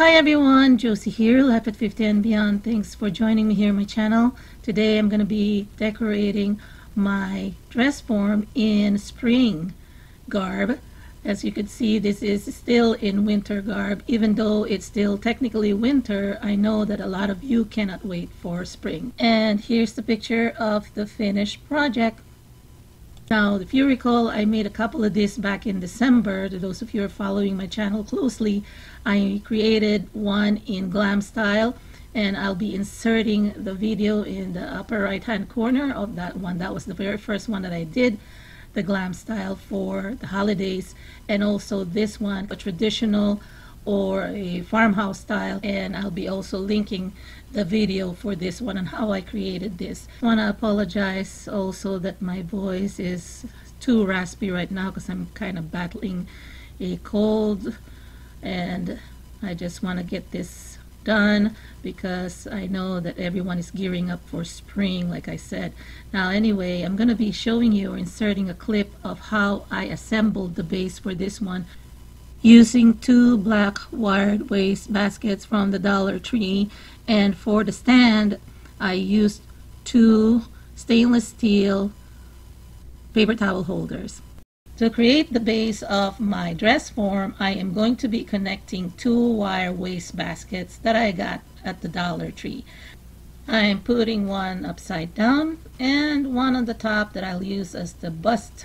Hi everyone, Josie here, Life at 50 and Beyond. Thanks for joining me here on my channel. Today I'm going to be decorating my dress form in spring garb. As you can see, this is still in winter garb. Even though it's still technically winter, I know that a lot of you cannot wait for spring. And here's the picture of the finished project. Now, if you recall, I made a couple of this back in December. To those of you who are following my channel closely, I created one in glam style and I'll be inserting the video in the upper right hand corner of that one. That was the very first one that I did, the glam style for the holidays and also this one, a traditional or a farmhouse style and I'll be also linking the video for this one and how I created this. I want to apologize also that my voice is too raspy right now because I'm kind of battling a cold and I just want to get this done because I know that everyone is gearing up for spring like I said now anyway I'm gonna be showing you or inserting a clip of how I assembled the base for this one using two black wired waste baskets from the Dollar Tree and for the stand I used two stainless steel paper towel holders. To create the base of my dress form I am going to be connecting two wire waste baskets that I got at the Dollar Tree. I am putting one upside down and one on the top that I'll use as the bust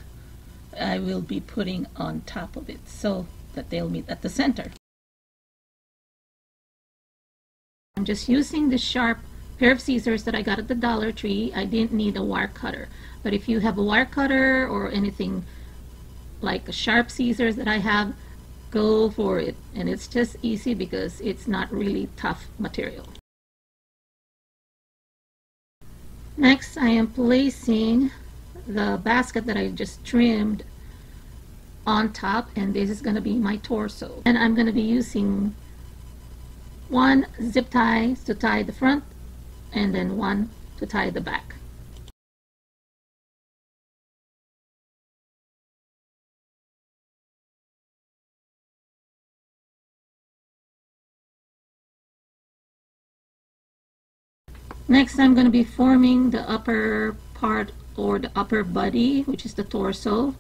I will be putting on top of it. So that they'll meet at the center. I'm just using the sharp pair of scissors that I got at the Dollar Tree. I didn't need a wire cutter. But if you have a wire cutter or anything like a sharp scissors that I have, go for it. And it's just easy because it's not really tough material. Next, I am placing the basket that I just trimmed on top and this is going to be my torso and I'm going to be using one zip tie to tie the front and then one to tie the back. Next I'm going to be forming the upper part or the upper body which is the torso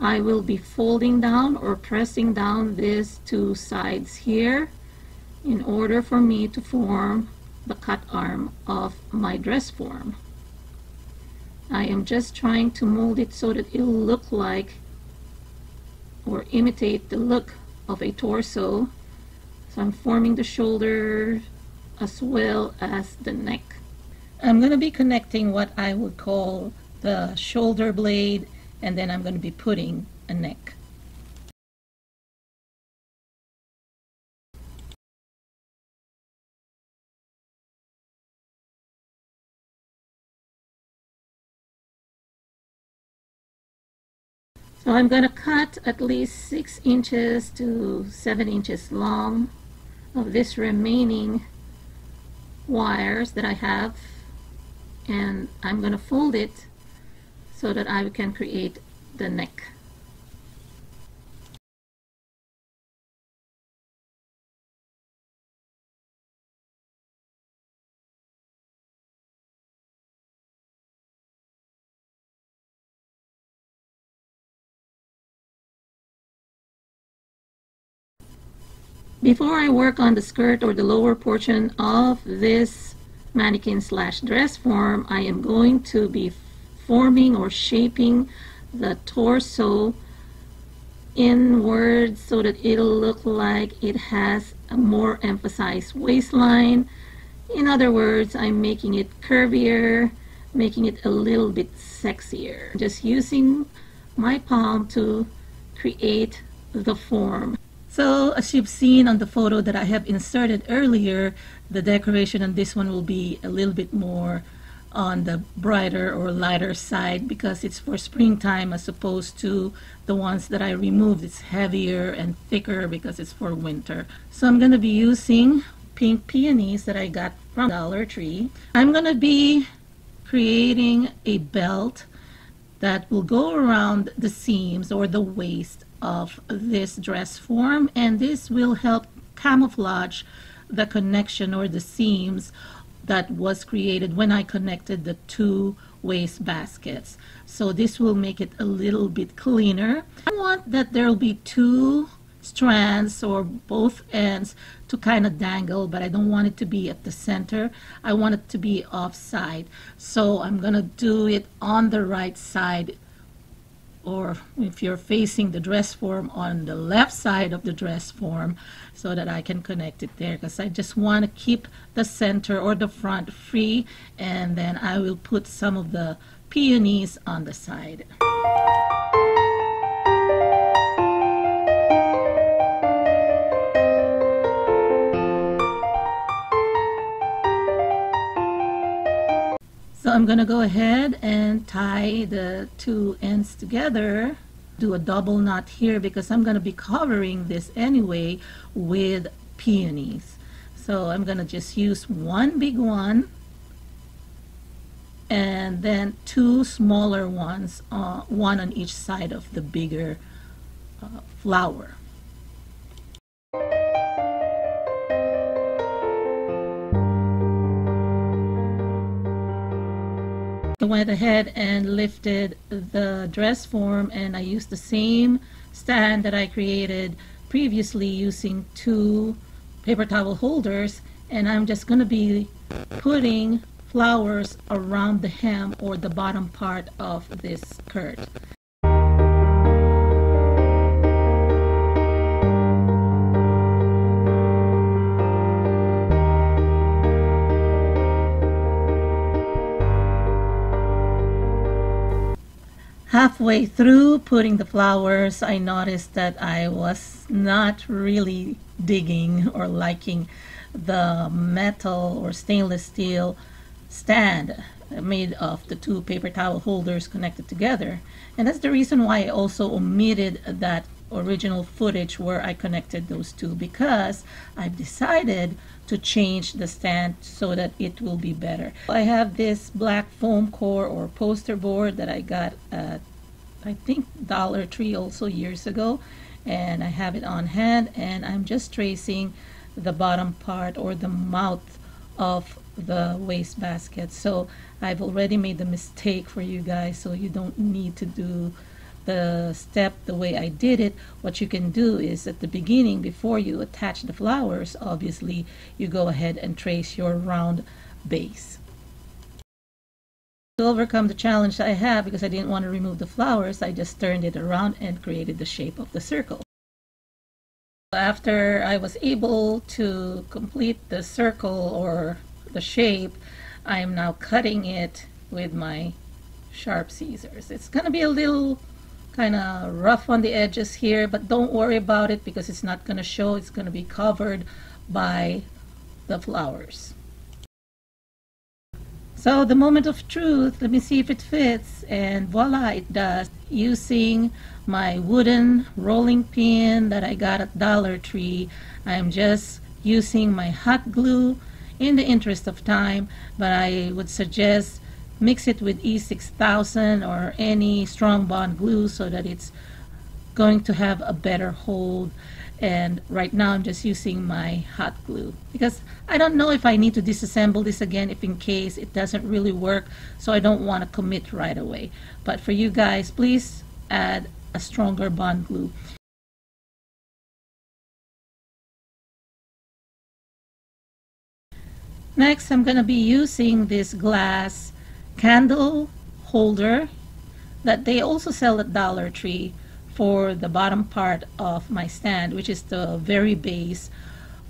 I will be folding down or pressing down these two sides here in order for me to form the cut arm of my dress form. I am just trying to mold it so that it'll look like or imitate the look of a torso. So I'm forming the shoulder as well as the neck. I'm going to be connecting what I would call the shoulder blade and then I'm going to be putting a neck. So I'm going to cut at least 6 inches to 7 inches long of this remaining wires that I have and I'm going to fold it so that I can create the neck. Before I work on the skirt or the lower portion of this mannequin slash dress form, I am going to be forming or shaping the torso inward so that it'll look like it has a more emphasized waistline. In other words, I'm making it curvier, making it a little bit sexier. Just using my palm to create the form. So as you've seen on the photo that I have inserted earlier, the decoration on this one will be a little bit more on the brighter or lighter side because it's for springtime as opposed to the ones that I removed. It's heavier and thicker because it's for winter. So I'm going to be using pink peonies that I got from Dollar Tree. I'm going to be creating a belt that will go around the seams or the waist of this dress form and this will help camouflage the connection or the seams that was created when I connected the two waste baskets. So this will make it a little bit cleaner. I want that there will be two strands or both ends to kind of dangle but I don't want it to be at the center I want it to be offside so I'm gonna do it on the right side or if you're facing the dress form on the left side of the dress form so that I can connect it there because I just want to keep the center or the front free and then I will put some of the peonies on the side. I'm going to go ahead and tie the two ends together do a double knot here because I'm going to be covering this anyway with peonies. So I'm going to just use one big one and then two smaller ones, uh, one on each side of the bigger uh, flower. I went ahead and lifted the dress form and I used the same stand that I created previously using two paper towel holders and I'm just going to be putting flowers around the hem or the bottom part of this skirt. Halfway through putting the flowers, I noticed that I was not really digging or liking the metal or stainless steel stand made of the two paper towel holders connected together. And that's the reason why I also omitted that original footage where I connected those two because I've decided to change the stand so that it will be better. I have this black foam core or poster board that I got at I think Dollar Tree also years ago and I have it on hand and I'm just tracing the bottom part or the mouth of the waste basket so I've already made the mistake for you guys so you don't need to do the step the way I did it what you can do is at the beginning before you attach the flowers obviously you go ahead and trace your round base to overcome the challenge I have because I didn't want to remove the flowers, I just turned it around and created the shape of the circle. After I was able to complete the circle or the shape, I am now cutting it with my sharp scissors. It's going to be a little kind of rough on the edges here, but don't worry about it because it's not going to show. It's going to be covered by the flowers. So the moment of truth, let me see if it fits, and voila, it does. Using my wooden rolling pin that I got at Dollar Tree, I'm just using my hot glue in the interest of time, but I would suggest mix it with E6000 or any strong bond glue so that it's going to have a better hold. And right now I'm just using my hot glue because I don't know if I need to disassemble this again if in case it doesn't really work. So I don't want to commit right away. But for you guys please add a stronger bond glue. Next I'm gonna be using this glass candle holder that they also sell at Dollar Tree for the bottom part of my stand, which is the very base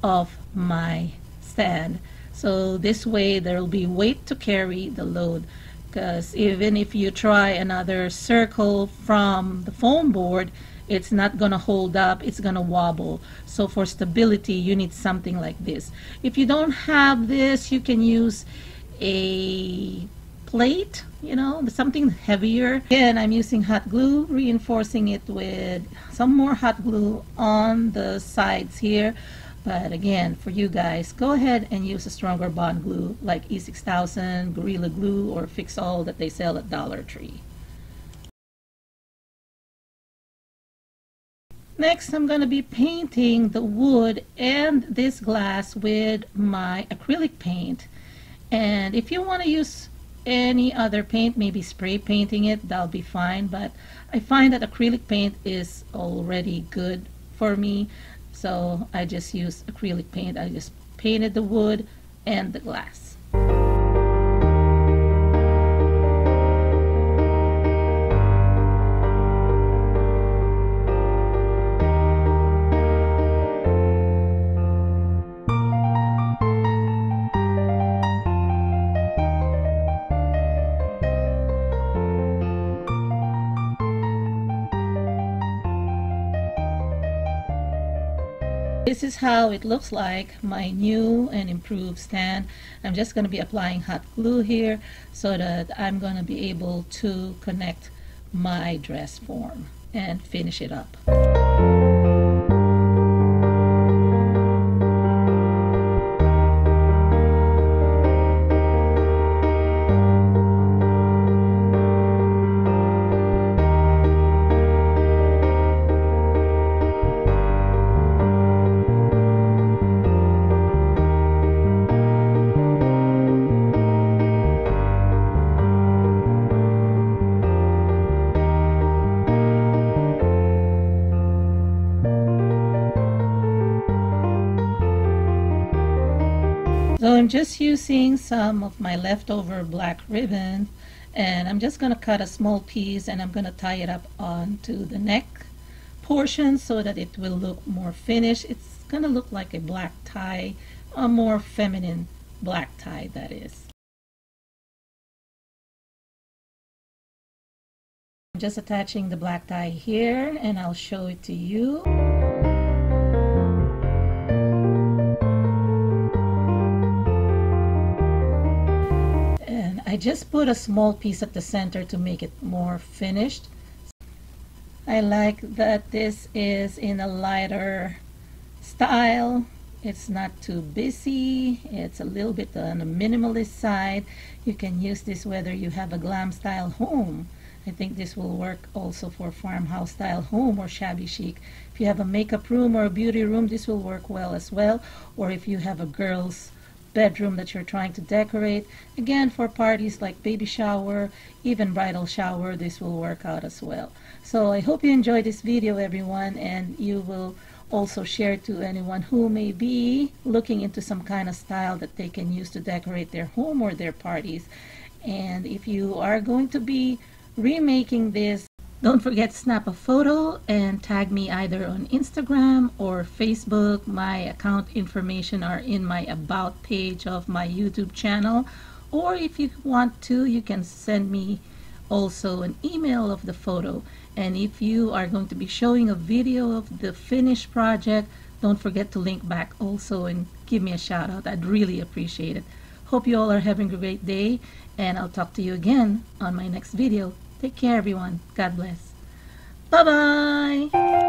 of my stand. So this way there will be weight to carry the load because even if you try another circle from the foam board, it's not going to hold up, it's going to wobble. So for stability, you need something like this. If you don't have this, you can use a plate, you know, something heavier. Again, I'm using hot glue, reinforcing it with some more hot glue on the sides here. But again, for you guys, go ahead and use a stronger bond glue like E6000, Gorilla Glue, or Fix All that they sell at Dollar Tree. Next, I'm going to be painting the wood and this glass with my acrylic paint. And if you want to use any other paint, maybe spray painting it, that'll be fine. But I find that acrylic paint is already good for me. So I just use acrylic paint. I just painted the wood and the glass. This is how it looks like, my new and improved stand. I'm just going to be applying hot glue here so that I'm going to be able to connect my dress form and finish it up. Just using some of my leftover black ribbon and I'm just going to cut a small piece and I'm going to tie it up onto the neck portion so that it will look more finished. It's going to look like a black tie, a more feminine black tie that is. I'm just attaching the black tie here and I'll show it to you. Just put a small piece at the center to make it more finished. I like that this is in a lighter style. It's not too busy. It's a little bit on the minimalist side. You can use this whether you have a glam style home. I think this will work also for farmhouse style home or shabby chic. If you have a makeup room or a beauty room, this will work well as well. Or if you have a girl's bedroom that you're trying to decorate. Again, for parties like baby shower, even bridal shower, this will work out as well. So I hope you enjoyed this video, everyone, and you will also share to anyone who may be looking into some kind of style that they can use to decorate their home or their parties. And if you are going to be remaking this don't forget to snap a photo and tag me either on Instagram or Facebook. My account information are in my about page of my YouTube channel. Or if you want to, you can send me also an email of the photo. And if you are going to be showing a video of the finished project, don't forget to link back also and give me a shout out. I'd really appreciate it. Hope you all are having a great day and I'll talk to you again on my next video. Take care, everyone. God bless. Bye bye.